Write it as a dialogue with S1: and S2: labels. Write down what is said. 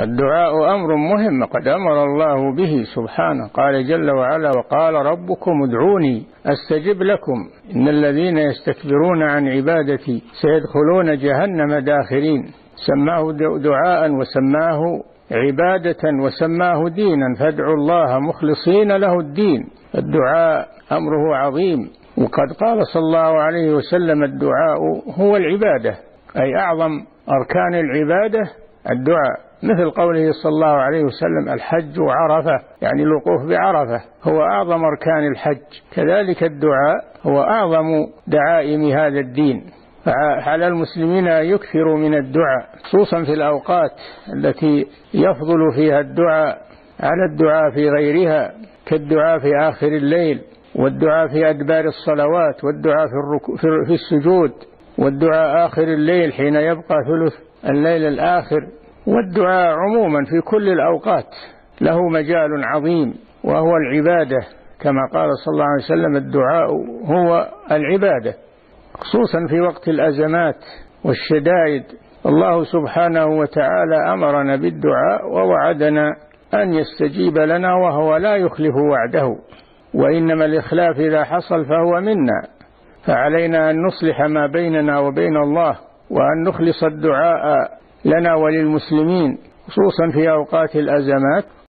S1: الدعاء أمر مهم قد أمر الله به سبحانه. قال جل وعلا وقال ربكم ادعوني أستجب لكم. إن الذين يستكبرون عن عبادتي سيدخلون جهنم داخرين. سماه دعاء وسماه عبادة وسماه دينا. فادعوا الله مخلصين له الدين. الدعاء أمره عظيم. وقد قال صلى الله عليه وسلم الدعاء هو العبادة أي أعظم أركان العبادة الدعاء. مثل قوله صلى الله عليه وسلم الحج عرفة يعني الوقوف بعرفة هو أعظم أركان الحج. كذلك الدعاء هو أعظم دعائم هذا الدين. فعلى المسلمين أن يكثروا من الدعاء خصوصا في الأوقات التي يفضل فيها الدعاء على الدعاء في غيرها كالدعاء في آخر الليل والدعاء في أدبار الصلوات والدعاء في, في السجود. والدعاء آخر الليل حين يبقى ثلث الليل الآخر. والدعاء عموما في كل الأوقات له مجال عظيم وهو العبادة. كما قال صلى الله عليه وسلم الدعاء هو العبادة خصوصا في وقت الأزمات والشدائد. الله سبحانه وتعالى أمرنا بالدعاء ووعدنا أن يستجيب لنا وهو لا يخلف وعده. وإنما الإخلاف إذا حصل فهو منا. فعلينا أن نصلح ما بيننا وبين الله وأن نخلص الدعاء لنا وللمسلمين خصوصا في أوقات الأزمات.